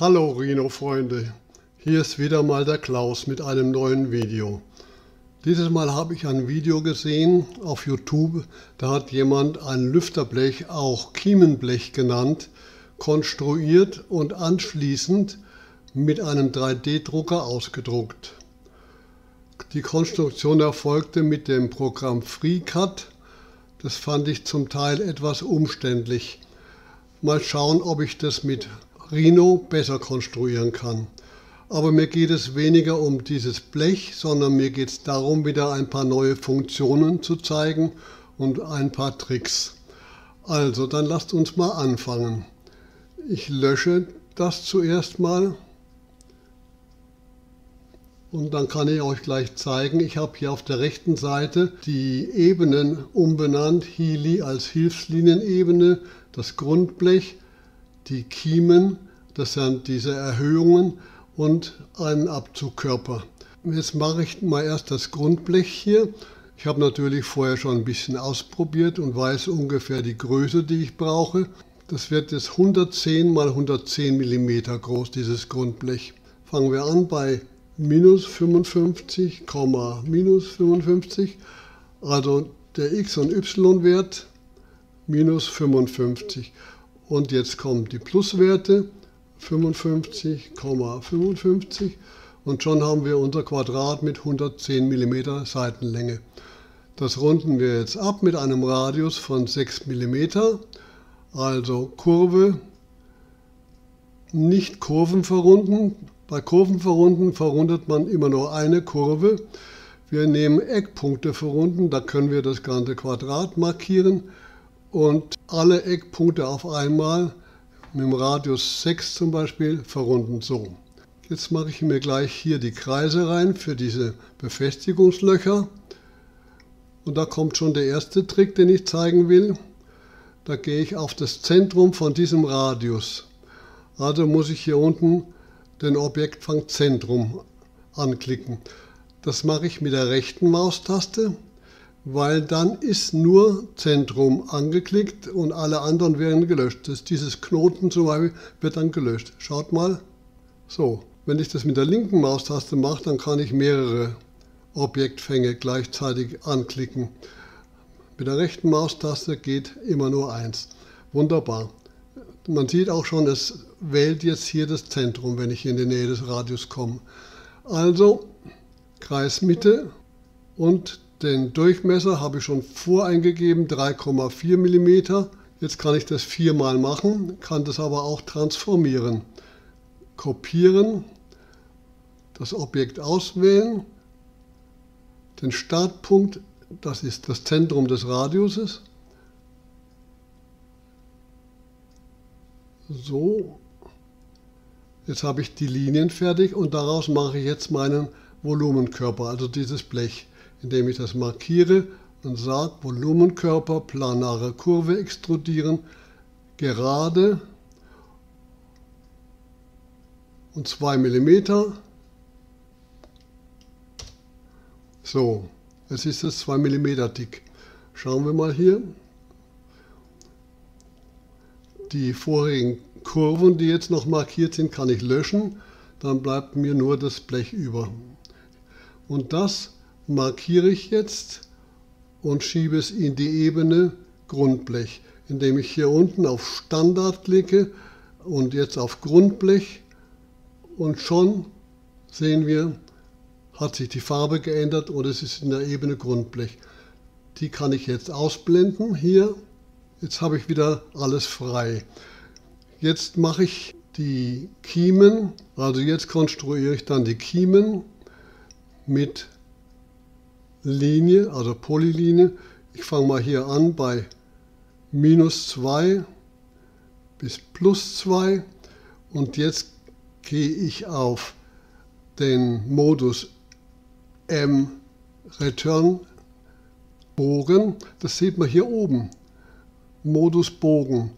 Hallo Rhino-Freunde, hier ist wieder mal der Klaus mit einem neuen Video. Dieses Mal habe ich ein Video gesehen auf YouTube, da hat jemand ein Lüfterblech, auch Kiemenblech genannt, konstruiert und anschließend mit einem 3D-Drucker ausgedruckt. Die Konstruktion erfolgte mit dem Programm FreeCut. Das fand ich zum Teil etwas umständlich. Mal schauen, ob ich das mit Rhino besser konstruieren kann. Aber mir geht es weniger um dieses Blech, sondern mir geht es darum, wieder ein paar neue Funktionen zu zeigen und ein paar Tricks. Also, dann lasst uns mal anfangen. Ich lösche das zuerst mal. Und dann kann ich euch gleich zeigen, ich habe hier auf der rechten Seite die Ebenen umbenannt, Healy als Hilfslinienebene, das Grundblech die Kiemen, das sind diese Erhöhungen und einen Abzugkörper. Jetzt mache ich mal erst das Grundblech hier. Ich habe natürlich vorher schon ein bisschen ausprobiert und weiß ungefähr die Größe, die ich brauche. Das wird jetzt 110 mal 110 mm groß, dieses Grundblech. Fangen wir an bei minus 55, minus 55, also der x- und y-Wert minus 55. Und jetzt kommen die Pluswerte 55,55 ,55 und schon haben wir unser Quadrat mit 110 mm Seitenlänge. Das runden wir jetzt ab mit einem Radius von 6 mm, also Kurve, nicht Kurven verrunden. Bei Kurven verrunden verrundet man immer nur eine Kurve. Wir nehmen Eckpunkte verrunden, da können wir das ganze Quadrat markieren und alle Eckpunkte auf einmal mit dem Radius 6 zum Beispiel verrunden so. Jetzt mache ich mir gleich hier die Kreise rein für diese Befestigungslöcher. Und da kommt schon der erste Trick, den ich zeigen will. Da gehe ich auf das Zentrum von diesem Radius. Also muss ich hier unten den Objektfang Zentrum anklicken. Das mache ich mit der rechten Maustaste weil dann ist nur Zentrum angeklickt und alle anderen werden gelöscht. Das, dieses Knoten zum Beispiel wird dann gelöscht. Schaut mal. So, wenn ich das mit der linken Maustaste mache, dann kann ich mehrere Objektfänge gleichzeitig anklicken. Mit der rechten Maustaste geht immer nur eins. Wunderbar. Man sieht auch schon, es wählt jetzt hier das Zentrum, wenn ich in die Nähe des Radius komme. Also Kreismitte und den Durchmesser habe ich schon voreingegeben, 3,4 mm. Jetzt kann ich das viermal machen, kann das aber auch transformieren. Kopieren, das Objekt auswählen, den Startpunkt, das ist das Zentrum des Radiuses. So, jetzt habe ich die Linien fertig und daraus mache ich jetzt meinen Volumenkörper, also dieses Blech indem ich das markiere und sage Volumenkörper, planare Kurve extrudieren, gerade und 2 mm. So, jetzt ist es 2 mm dick. Schauen wir mal hier. Die vorigen Kurven, die jetzt noch markiert sind, kann ich löschen. Dann bleibt mir nur das Blech über. Und das markiere ich jetzt und schiebe es in die Ebene Grundblech, indem ich hier unten auf Standard klicke und jetzt auf Grundblech und schon sehen wir, hat sich die Farbe geändert oder es ist in der Ebene Grundblech. Die kann ich jetzt ausblenden hier. Jetzt habe ich wieder alles frei. Jetzt mache ich die Kiemen, also jetzt konstruiere ich dann die Kiemen mit Linie, also Polylinie. Ich fange mal hier an bei minus 2 bis plus 2 und jetzt gehe ich auf den Modus M Return Bogen. Das sieht man hier oben. Modus Bogen.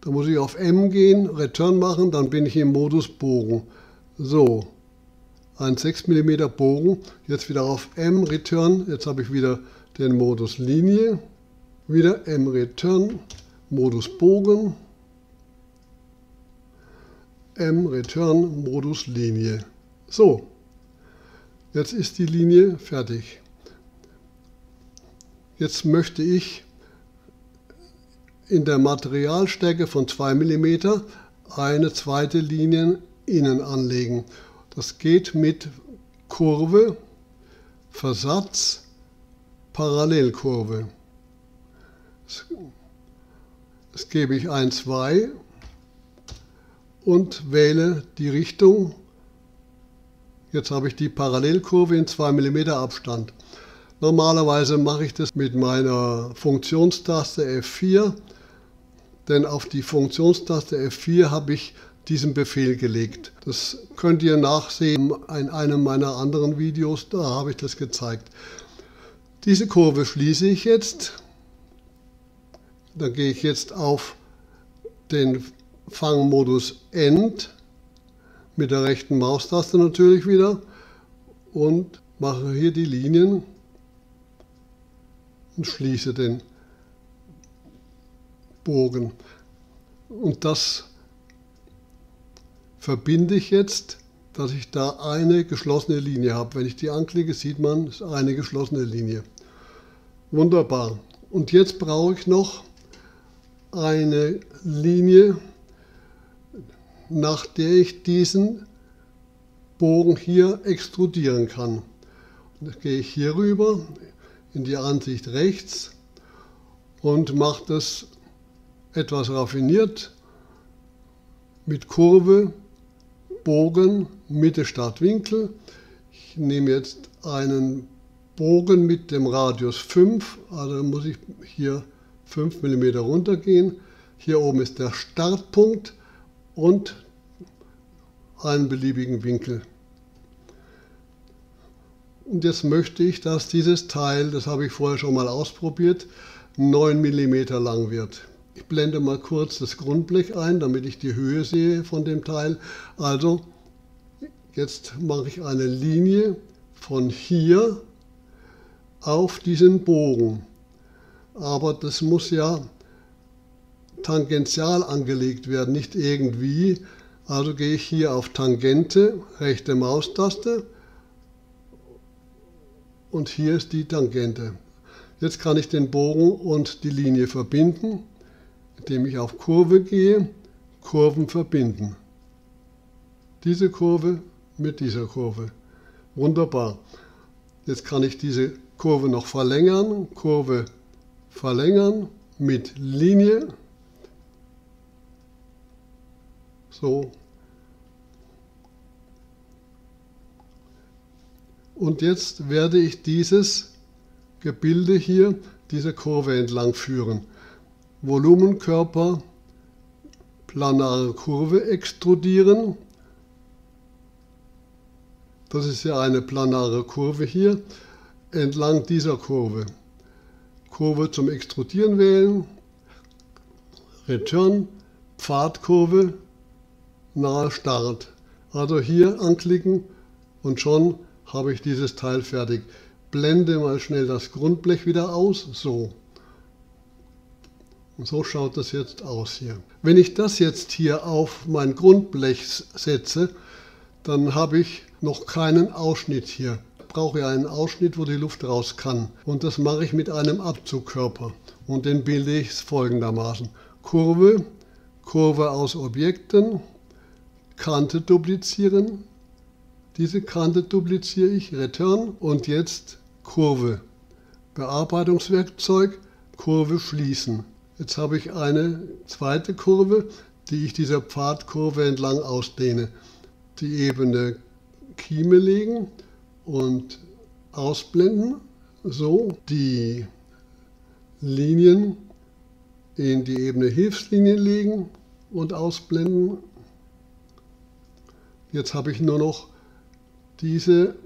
Da muss ich auf M gehen, Return machen, dann bin ich im Modus Bogen. So, ein 6 mm Bogen. Jetzt wieder auf M Return. Jetzt habe ich wieder den Modus Linie. Wieder M Return, Modus Bogen. M Return Modus Linie. So, jetzt ist die Linie fertig. Jetzt möchte ich in der Materialstärke von 2 mm eine zweite Linie innen anlegen. Das geht mit Kurve, Versatz, Parallelkurve. Das gebe ich ein, 2 und wähle die Richtung. Jetzt habe ich die Parallelkurve in 2 mm Abstand. Normalerweise mache ich das mit meiner Funktionstaste F4, denn auf die Funktionstaste F4 habe ich diesen Befehl gelegt. Das könnt ihr nachsehen in einem meiner anderen Videos, da habe ich das gezeigt. Diese Kurve schließe ich jetzt. Dann gehe ich jetzt auf den Fangmodus End mit der rechten Maustaste natürlich wieder und mache hier die Linien und schließe den Bogen. Und das verbinde ich jetzt, dass ich da eine geschlossene Linie habe. Wenn ich die anklicke, sieht man, es ist eine geschlossene Linie. Wunderbar. Und jetzt brauche ich noch eine Linie, nach der ich diesen Bogen hier extrudieren kann. Und gehe ich hier rüber in die Ansicht rechts und mache das etwas raffiniert mit Kurve, Bogen, Mitte Stadt Winkel. Ich nehme jetzt einen Bogen mit dem Radius 5, also muss ich hier 5 mm runtergehen. Hier oben ist der Startpunkt und einen beliebigen Winkel. Und jetzt möchte ich, dass dieses Teil, das habe ich vorher schon mal ausprobiert, 9 mm lang wird. Ich blende mal kurz das Grundblech ein, damit ich die Höhe sehe von dem Teil. Also jetzt mache ich eine Linie von hier auf diesen Bogen. Aber das muss ja tangential angelegt werden, nicht irgendwie. Also gehe ich hier auf Tangente, rechte Maustaste und hier ist die Tangente. Jetzt kann ich den Bogen und die Linie verbinden, indem ich auf Kurve gehe, Kurven verbinden. Diese Kurve mit dieser Kurve. Wunderbar. Jetzt kann ich diese Kurve noch verlängern, Kurve verlängern mit Linie. So, Und jetzt werde ich dieses Gebilde hier, diese Kurve entlang führen. Volumenkörper, planare Kurve extrudieren. Das ist ja eine planare Kurve hier, entlang dieser Kurve. Kurve zum Extrudieren wählen, Return, Pfadkurve, nahe Start. Also hier anklicken und schon habe ich dieses Teil fertig. Blende mal schnell das Grundblech wieder aus, so. So schaut das jetzt aus hier. Wenn ich das jetzt hier auf mein Grundblech setze, dann habe ich noch keinen Ausschnitt hier. Ich brauche ja einen Ausschnitt, wo die Luft raus kann. Und das mache ich mit einem Abzugkörper. Und den bilde ich folgendermaßen. Kurve, Kurve aus Objekten, Kante duplizieren, diese Kante dupliziere ich, Return und jetzt Kurve. Bearbeitungswerkzeug, Kurve schließen. Jetzt habe ich eine zweite Kurve, die ich dieser Pfadkurve entlang ausdehne. Die Ebene Kieme legen und ausblenden. So die Linien in die Ebene Hilfslinien legen und ausblenden. Jetzt habe ich nur noch diese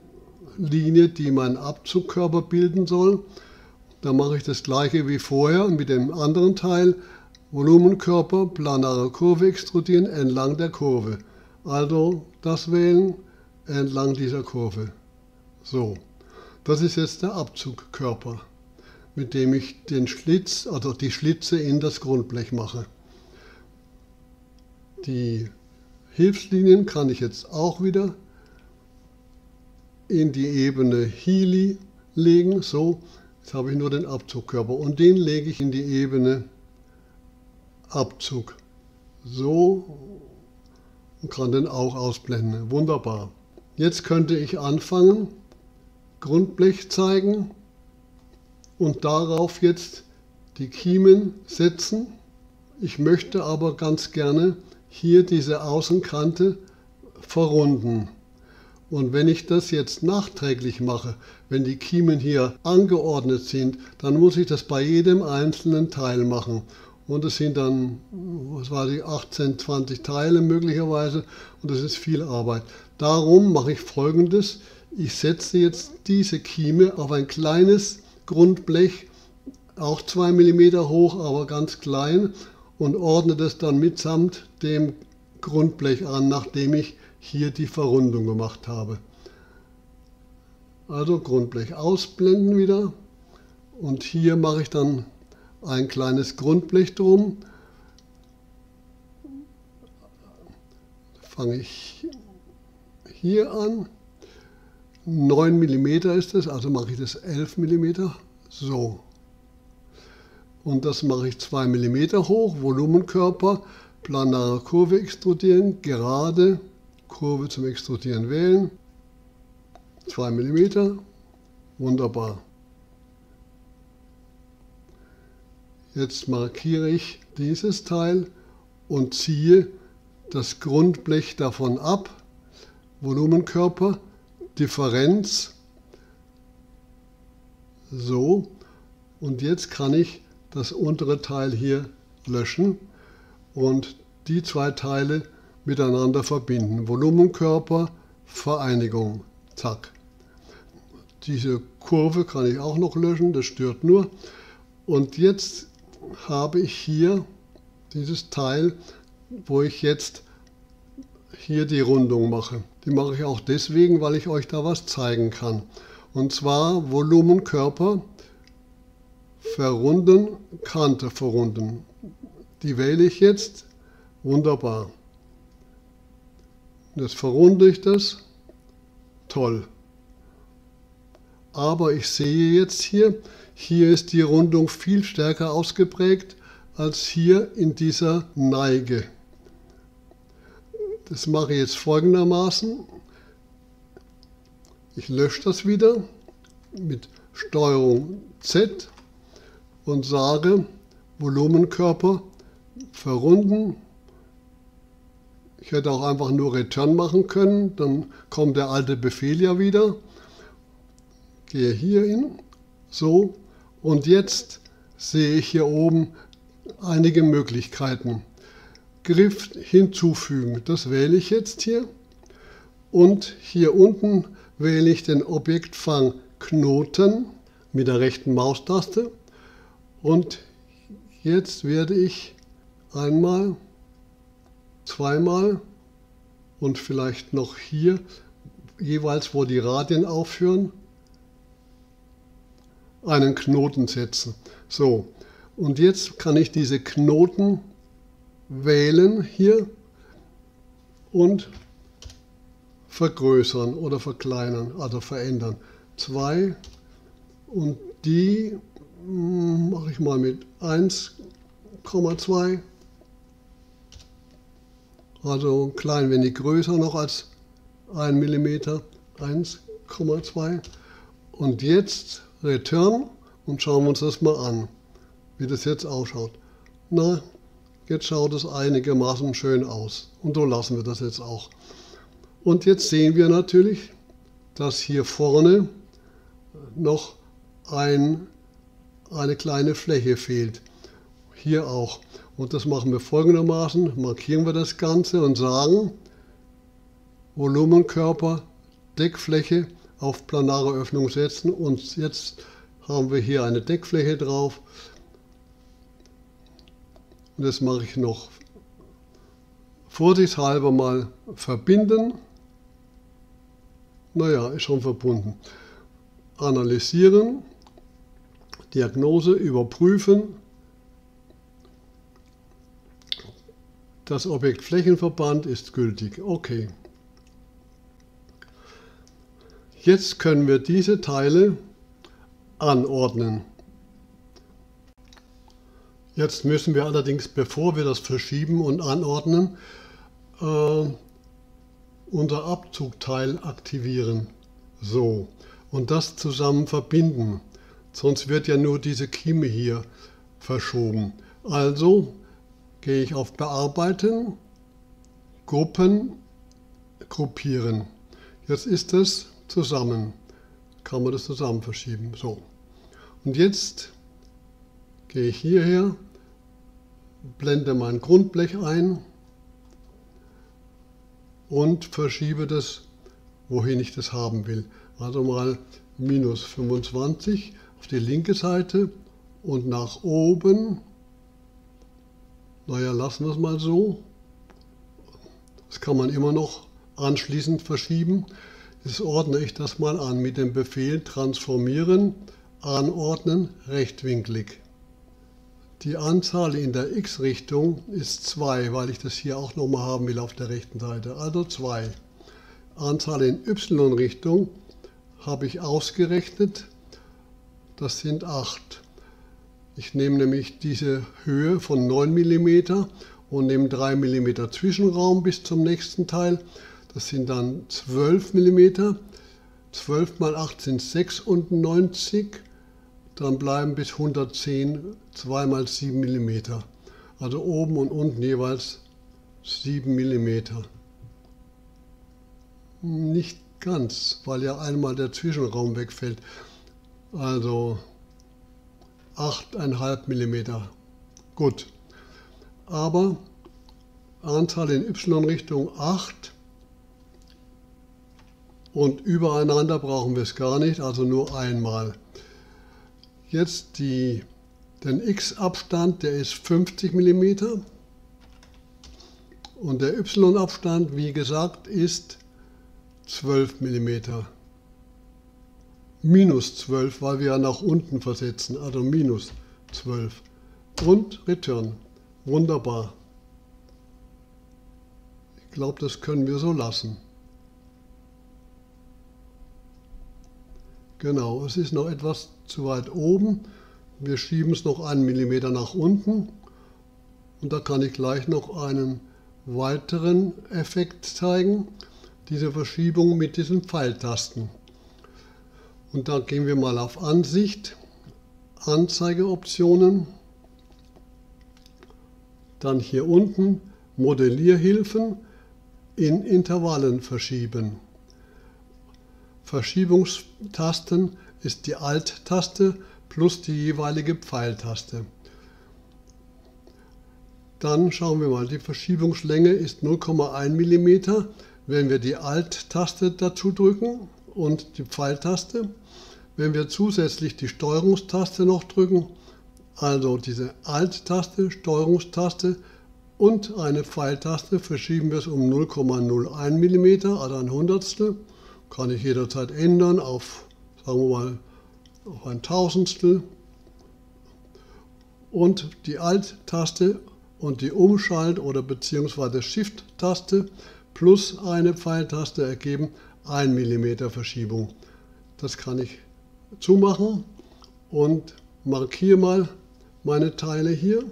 Linie, die mein Abzugkörper bilden soll. Da mache ich das gleiche wie vorher mit dem anderen Teil. Volumenkörper, planare Kurve extrudieren entlang der Kurve. Also das wählen entlang dieser Kurve. So, das ist jetzt der Abzugkörper, mit dem ich den Schlitz, also die Schlitze in das Grundblech mache. Die Hilfslinien kann ich jetzt auch wieder in die Ebene Healy legen. So, jetzt habe ich nur den Abzugkörper und den lege ich in die Ebene Abzug. So und kann den auch ausblenden. Wunderbar. Jetzt könnte ich anfangen, Grundblech zeigen und darauf jetzt die Kiemen setzen. Ich möchte aber ganz gerne hier diese Außenkante verrunden. Und wenn ich das jetzt nachträglich mache, wenn die Kiemen hier angeordnet sind, dann muss ich das bei jedem einzelnen Teil machen. Und es sind dann, was war die, 18, 20 Teile möglicherweise und das ist viel Arbeit. Darum mache ich folgendes. Ich setze jetzt diese Kieme auf ein kleines Grundblech, auch 2 mm hoch, aber ganz klein und ordne das dann mitsamt dem Grundblech an, nachdem ich hier die Verrundung gemacht habe. Also Grundblech ausblenden wieder und hier mache ich dann ein kleines Grundblech drum. Fange ich hier an. 9 mm ist es, also mache ich das 11 mm. So. Und das mache ich 2 mm hoch, Volumenkörper, planare Kurve extrudieren, gerade Kurve zum Extrudieren wählen. 2 mm, wunderbar. Jetzt markiere ich dieses Teil und ziehe das Grundblech davon ab. Volumenkörper, Differenz. So. Und jetzt kann ich das untere Teil hier löschen und die zwei Teile miteinander verbinden. Volumenkörper, Vereinigung. Zack. Diese Kurve kann ich auch noch löschen, das stört nur. Und jetzt habe ich hier dieses Teil, wo ich jetzt hier die Rundung mache. Die mache ich auch deswegen, weil ich euch da was zeigen kann. Und zwar Volumen, Körper, verrunden, Kante verrunden. Die wähle ich jetzt. Wunderbar. Jetzt verrunde ich das. Toll. Aber ich sehe jetzt hier, hier ist die Rundung viel stärker ausgeprägt als hier in dieser Neige. Das mache ich jetzt folgendermaßen. Ich lösche das wieder mit Steuerung Z und sage Volumenkörper verrunden. Ich hätte auch einfach nur Return machen können, dann kommt der alte Befehl ja wieder. Gehe hier hin, so und jetzt sehe ich hier oben einige Möglichkeiten. Griff hinzufügen, das wähle ich jetzt hier. Und hier unten wähle ich den Objektfang Knoten mit der rechten Maustaste. Und jetzt werde ich einmal, zweimal und vielleicht noch hier, jeweils wo die Radien aufhören, einen Knoten setzen. So, und jetzt kann ich diese Knoten wählen hier und vergrößern oder verkleinern, also verändern. Zwei und die hm, mache ich mal mit 1,2. Also ein klein wenig größer noch als 1 mm, 1,2. Und jetzt Return und schauen wir uns das mal an, wie das jetzt ausschaut. Na, jetzt schaut es einigermaßen schön aus. Und so lassen wir das jetzt auch. Und jetzt sehen wir natürlich, dass hier vorne noch ein, eine kleine Fläche fehlt. Hier auch. Und das machen wir folgendermaßen. Markieren wir das Ganze und sagen Volumenkörper, Deckfläche auf planare Öffnung setzen und jetzt haben wir hier eine Deckfläche drauf. Und das mache ich noch vorsichtshalber mal verbinden. Naja, ist schon verbunden. Analysieren, Diagnose überprüfen. Das Objekt Flächenverband ist gültig. Okay. Jetzt können wir diese Teile anordnen. Jetzt müssen wir allerdings, bevor wir das verschieben und anordnen, äh, unser Abzugteil aktivieren. So, und das zusammen verbinden. Sonst wird ja nur diese Kieme hier verschoben. Also gehe ich auf Bearbeiten, Gruppen, Gruppieren. Jetzt ist es zusammen. Kann man das zusammen verschieben. So. Und jetzt gehe ich hierher, blende mein Grundblech ein und verschiebe das, wohin ich das haben will. Also mal minus 25 auf die linke Seite und nach oben. Naja, lassen wir es mal so. Das kann man immer noch anschließend verschieben. Jetzt ordne ich das mal an mit dem Befehl transformieren, anordnen, rechtwinklig. Die Anzahl in der x-Richtung ist 2, weil ich das hier auch nochmal haben will auf der rechten Seite. Also 2. Anzahl in y-Richtung habe ich ausgerechnet. Das sind 8. Ich nehme nämlich diese Höhe von 9 mm und nehme 3 mm Zwischenraum bis zum nächsten Teil. Das sind dann 12 mm. 12 mal 8 sind 96 dann bleiben bis 110 2 mal 7 mm. Also oben und unten jeweils 7 mm. Nicht ganz, weil ja einmal der Zwischenraum wegfällt. Also 8,5 mm. Gut. Aber Anzahl in y-Richtung 8 und übereinander brauchen wir es gar nicht, also nur einmal. Jetzt die, den x-Abstand, der ist 50 mm und der y-Abstand, wie gesagt, ist 12 mm. Minus 12, weil wir ja nach unten versetzen, also minus 12. Und Return. Wunderbar. Ich glaube, das können wir so lassen. Genau, es ist noch etwas zu weit oben. Wir schieben es noch einen Millimeter nach unten. Und da kann ich gleich noch einen weiteren Effekt zeigen. Diese Verschiebung mit diesen Pfeiltasten. Und da gehen wir mal auf Ansicht, Anzeigeoptionen. Dann hier unten Modellierhilfen in Intervallen verschieben. Verschiebungstasten ist die Alt-Taste plus die jeweilige Pfeiltaste. Dann schauen wir mal, die Verschiebungslänge ist 0,1 mm, wenn wir die Alt-Taste dazu drücken und die Pfeiltaste. Wenn wir zusätzlich die Steuerungstaste noch drücken, also diese Alt-Taste, Steuerungstaste und eine Pfeiltaste, verschieben wir es um 0,01 mm, also ein Hundertstel. Kann ich jederzeit ändern auf sagen wir mal, auf ein Tausendstel. Und die Alt-Taste und die Umschalt- oder beziehungsweise Shift-Taste plus eine Pfeiltaste ergeben 1 mm Verschiebung. Das kann ich zumachen und markiere mal meine Teile hier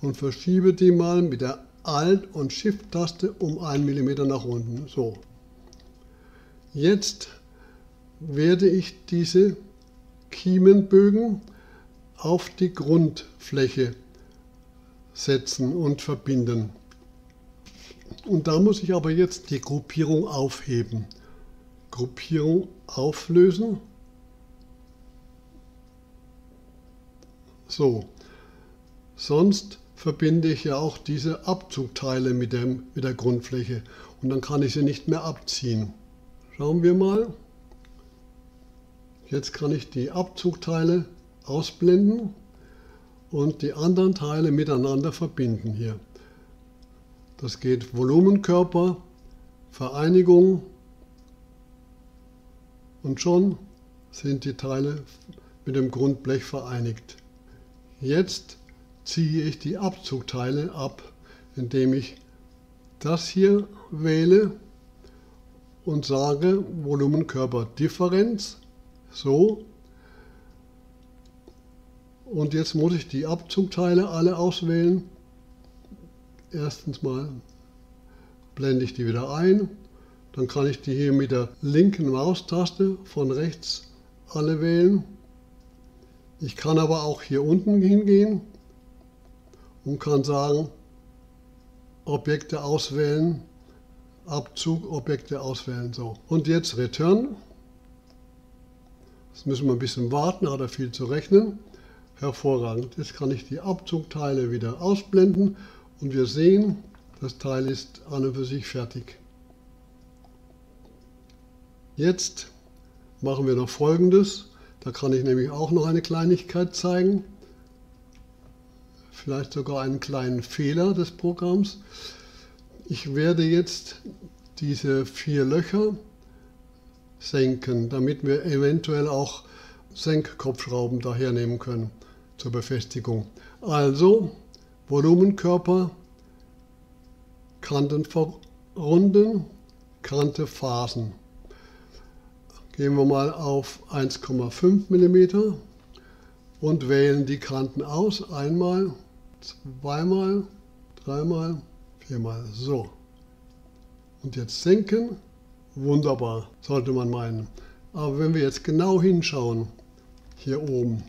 und verschiebe die mal mit der Alt- und Shift-Taste um 1 mm nach unten. So. Jetzt werde ich diese Kiemenbögen auf die Grundfläche setzen und verbinden. Und da muss ich aber jetzt die Gruppierung aufheben. Gruppierung auflösen. So, sonst verbinde ich ja auch diese Abzugteile mit, dem, mit der Grundfläche und dann kann ich sie nicht mehr abziehen. Schauen wir mal. Jetzt kann ich die Abzugteile ausblenden und die anderen Teile miteinander verbinden hier. Das geht Volumenkörper, Vereinigung und schon sind die Teile mit dem Grundblech vereinigt. Jetzt ziehe ich die Abzugteile ab, indem ich das hier wähle und sage Volumenkörperdifferenz. So. Und jetzt muss ich die Abzugteile alle auswählen. Erstens mal blende ich die wieder ein. Dann kann ich die hier mit der linken Maustaste von rechts alle wählen. Ich kann aber auch hier unten hingehen und kann sagen, Objekte auswählen, Abzug, Objekte auswählen. So. Und jetzt Return. Jetzt müssen wir ein bisschen warten, hat er viel zu rechnen. Hervorragend. Jetzt kann ich die Abzugteile wieder ausblenden und wir sehen, das Teil ist an und für sich fertig. Jetzt machen wir noch folgendes. Da kann ich nämlich auch noch eine Kleinigkeit zeigen. Vielleicht sogar einen kleinen Fehler des Programms. Ich werde jetzt diese vier Löcher senken, damit wir eventuell auch Senkkopfschrauben dahernehmen können zur Befestigung. Also Volumenkörper, Kanten verrunden, Kante Phasen. Gehen wir mal auf 1,5 mm und wählen die Kanten aus. Einmal, zweimal, dreimal, viermal. So. Und jetzt senken. Wunderbar, sollte man meinen. Aber wenn wir jetzt genau hinschauen, hier oben,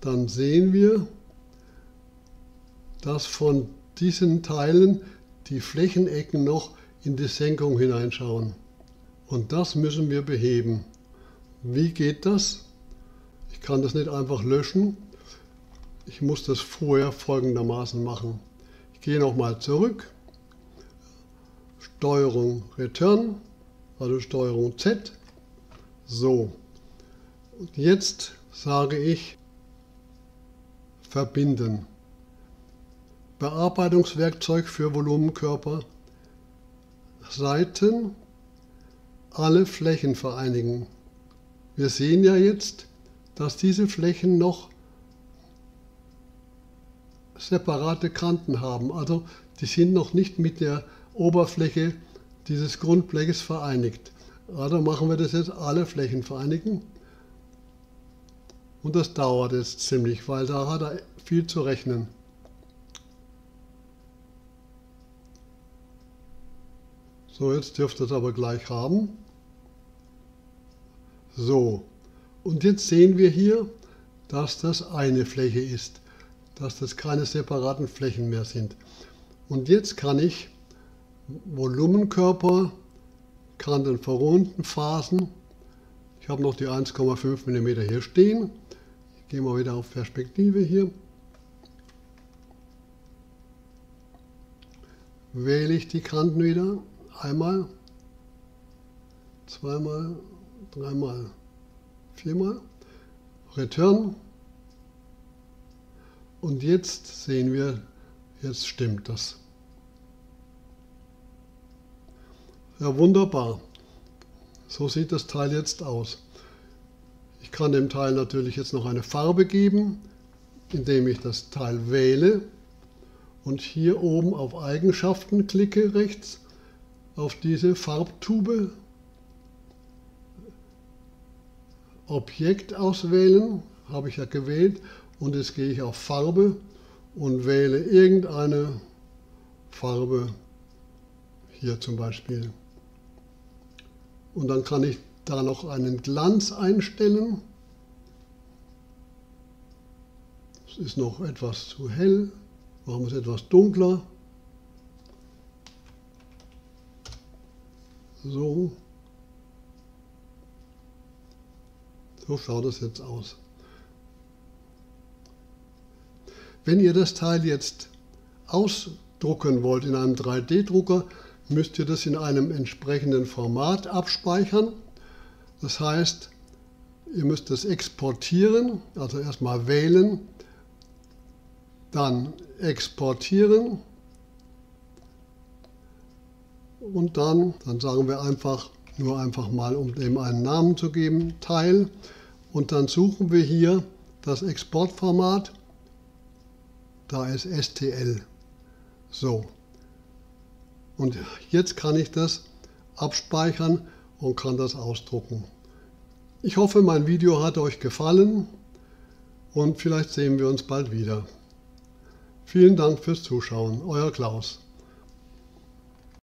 dann sehen wir, dass von diesen Teilen die Flächenecken noch in die Senkung hineinschauen. Und das müssen wir beheben. Wie geht das? Ich kann das nicht einfach löschen. Ich muss das vorher folgendermaßen machen. Ich gehe nochmal zurück. Steuerung Return, also Steuerung Z. So. Und jetzt sage ich verbinden. Bearbeitungswerkzeug für Volumenkörper. Seiten alle Flächen vereinigen. Wir sehen ja jetzt, dass diese Flächen noch separate Kanten haben. Also die sind noch nicht mit der Oberfläche dieses Grundbleches vereinigt. Also machen wir das jetzt alle Flächen vereinigen. Und das dauert jetzt ziemlich, weil da hat er viel zu rechnen. So, jetzt dürft ihr es aber gleich haben. So, und jetzt sehen wir hier, dass das eine Fläche ist, dass das keine separaten Flächen mehr sind. Und jetzt kann ich Volumenkörper, Kanten verrunden, Phasen, ich habe noch die 1,5 mm hier stehen, ich gehe mal wieder auf Perspektive hier, wähle ich die Kanten wieder, einmal, zweimal, dreimal, viermal, Return. Und jetzt sehen wir, jetzt stimmt das. Ja, wunderbar. So sieht das Teil jetzt aus. Ich kann dem Teil natürlich jetzt noch eine Farbe geben, indem ich das Teil wähle und hier oben auf Eigenschaften klicke rechts auf diese Farbtube Objekt auswählen, habe ich ja gewählt, und jetzt gehe ich auf Farbe und wähle irgendeine Farbe, hier zum Beispiel. Und dann kann ich da noch einen Glanz einstellen. Es ist noch etwas zu hell, machen wir es etwas dunkler. So. So schaut es jetzt aus. Wenn ihr das Teil jetzt ausdrucken wollt in einem 3D-Drucker, müsst ihr das in einem entsprechenden Format abspeichern. Das heißt, ihr müsst es exportieren, also erstmal wählen, dann exportieren und dann, dann sagen wir einfach nur einfach mal, um dem einen Namen zu geben, Teil. Und dann suchen wir hier das Exportformat. Da ist STL. So. Und jetzt kann ich das abspeichern und kann das ausdrucken. Ich hoffe, mein Video hat euch gefallen und vielleicht sehen wir uns bald wieder. Vielen Dank fürs Zuschauen, euer Klaus.